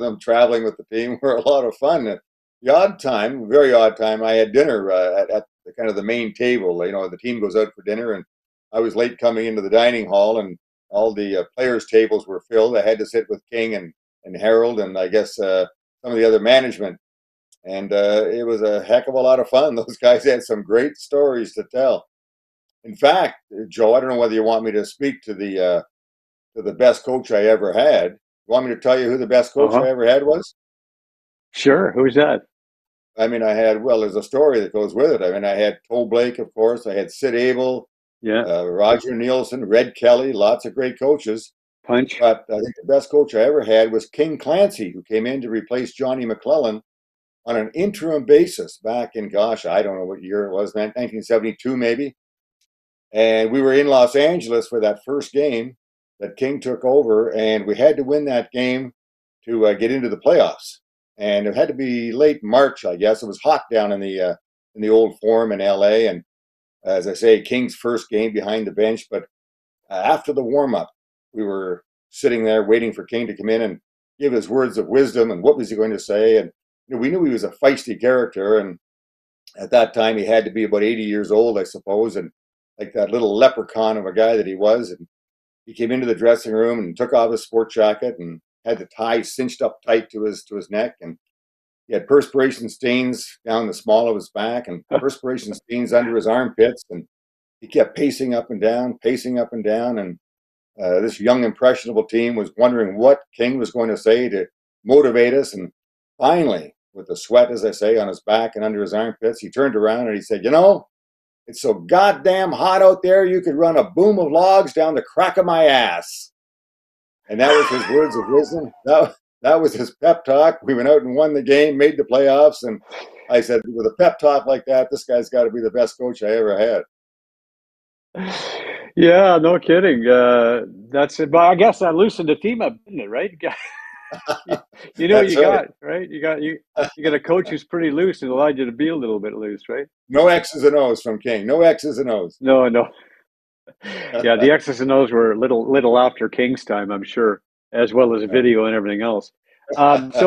them traveling with the team were a lot of fun. The odd time, very odd time, I had dinner uh, at, at the kind of the main table. You know, the team goes out for dinner, and I was late coming into the dining hall, and all the uh, players' tables were filled. I had to sit with King and and Harold, and I guess uh, some of the other management. And uh, it was a heck of a lot of fun. Those guys had some great stories to tell. In fact, Joe, I don't know whether you want me to speak to the uh, to the best coach I ever had. Want me to tell you who the best coach uh-huh. I ever had was? Sure. Who's that? I mean, I had well, there's a story that goes with it. I mean, I had Toe Blake, of course. I had Sid Abel, yeah, uh, Roger Neilson, Red Kelly, lots of great coaches. Punch. But I think the best coach I ever had was King Clancy, who came in to replace Johnny McLellan on an interim basis back in, gosh, I don't know what year it was, 1972 maybe. And we were in Los Angeles for that first game that King took over, and we had to win that game to uh, get into the playoffs. And it had to be late March, I guess. It was hot down in the uh, in the old Forum in L.A. And as I say, King's first game behind the bench. But uh, after the warm up, we were sitting there waiting for King to come in and give his words of wisdom and what was he going to say. And you know, we knew he was a feisty character, and at that time he had to be about 80 years old, I suppose, and like that little leprechaun of a guy that he was. And he came into the dressing room and took off his sport jacket and had the tie cinched up tight to his to his neck, and he had perspiration stains down the small of his back and perspiration stains under his armpits, and he kept pacing up and down, pacing up and down, and uh, this young impressionable team was wondering what King was going to say to motivate us, and finally, with the sweat, as I say, on his back and under his armpits, he turned around and he said, "You know." It's so goddamn hot out there, you could run a boom of logs down the crack of my ass. And that was his words of wisdom. That, that was his pep talk. We went out and won the game, made the playoffs, and I said, with a pep talk like that, this guy's got to be the best coach I ever had. Yeah, no kidding. Uh, that's it. But I guess that loosened the team up, didn't it? Right? you, know you got right. You got you you got a coach who's pretty loose and allowed you to be a little bit loose, right? No X's and O's from King. No X's and O's. No, no yeah, the X's and O's were a little little after King's time, I'm sure, as well as video and everything else. Um, so